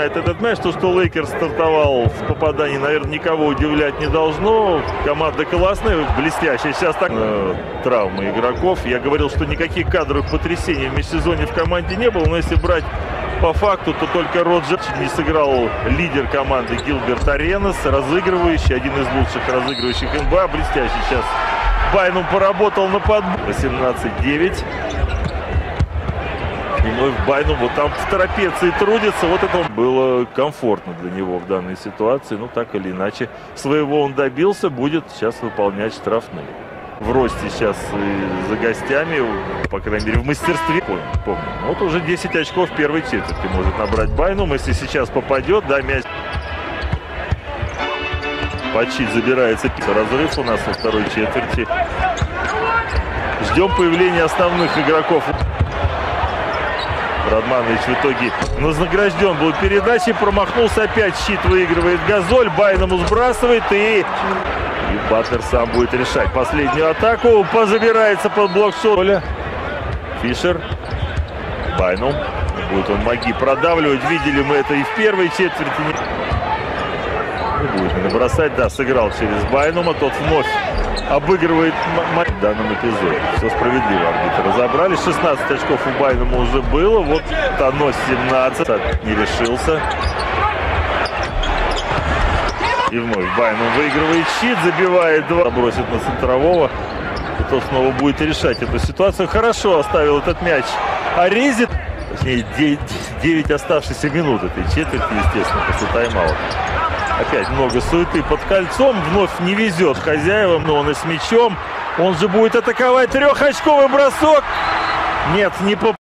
Этот мяч, то, что Лейкер стартовал с попаданий, наверное, никого удивлять не должно. Команда классная, блестящая. Сейчас так э, травмы игроков. Я говорил, что никаких кадровых потрясений в межсезонье в команде не было. Но если брать по факту, то только Роджер не сыграл лидер команды Гилберт Аренас, разыгрывающий, один из лучших разыгрывающих НБА, блестящий сейчас. Байнум поработал на подбор. 18-9. И вновь Байну вот там в трапеции трудится. Вот это было комфортно для него в данной ситуации. Ну, так или иначе, своего он добился. Будет сейчас выполнять штрафные. В росте сейчас и за гостями, по крайней мере, в мастерстве. Помню, помню. Вот уже 10 очков в первой четверти может набрать Байнум. Если сейчас попадет, да, мяч Почить забирается. Разрыв у нас во второй четверти. Ждем появления основных игроков. Радманович в итоге вознагражден был передачей, промахнулся опять, щит выигрывает Газоль, Байному сбрасывает и... И Батлер сам будет решать последнюю атаку, позабирается под блок Соля. Фишер, Байнум, будет он маги продавливать, видели мы это и в первой четверти. Не будет набросать, да, сыграл через Байнума, тот вновь обыгрывает в данном эпизоде. Все справедливо арбитры разобрали. 16 очков у Байнума уже было. Вот оно 17. Не решился. И вновь Байнум выигрывает щит, забивает два. Бросит на центрового. И тот снова будет решать эту ситуацию. Хорошо оставил этот мяч. Арезит. Точнее, 9, 9 оставшихся минут этой четверти, естественно, после тайм-аута. Опять много суеты под кольцом. Вновь не везет хозяевам, но он и с мячом. Он же будет атаковать трехочковый бросок. Нет, не по